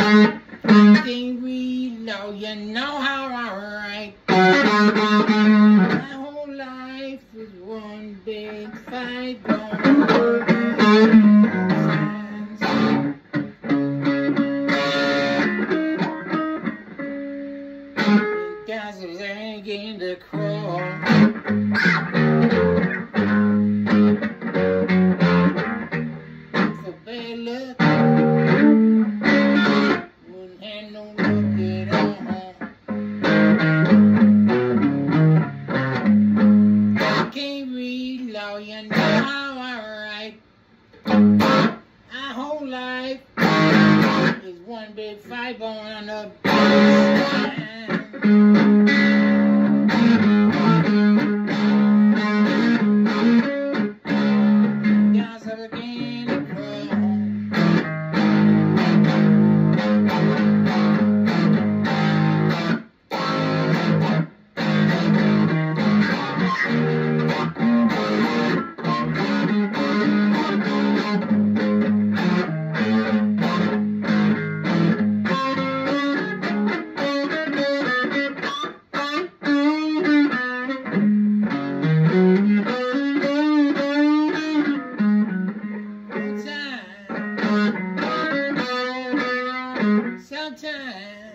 Can't read, no, you know how I write. My whole life is one big fight. Guys are again to crawl. One big fight going up. Sometimes.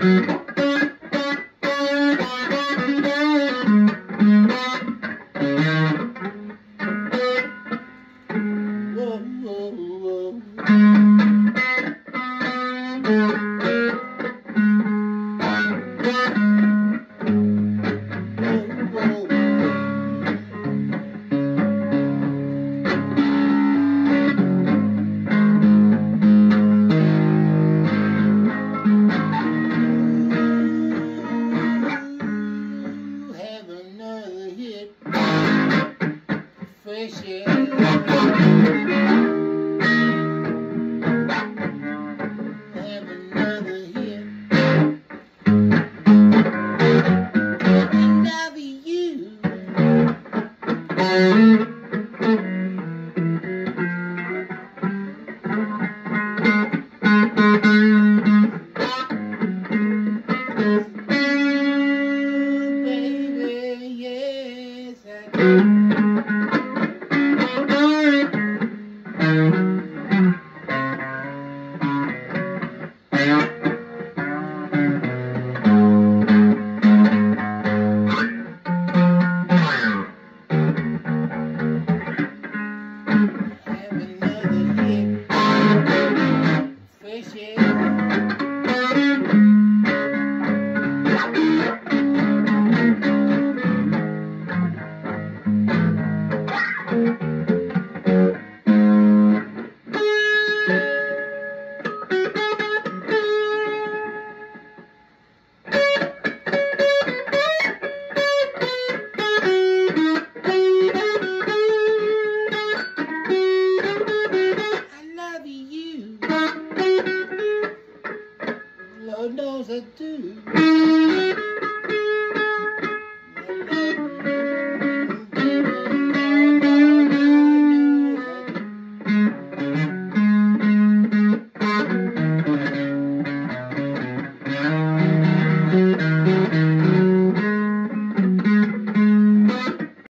Whoa, whoa, Air. Have another. I love you.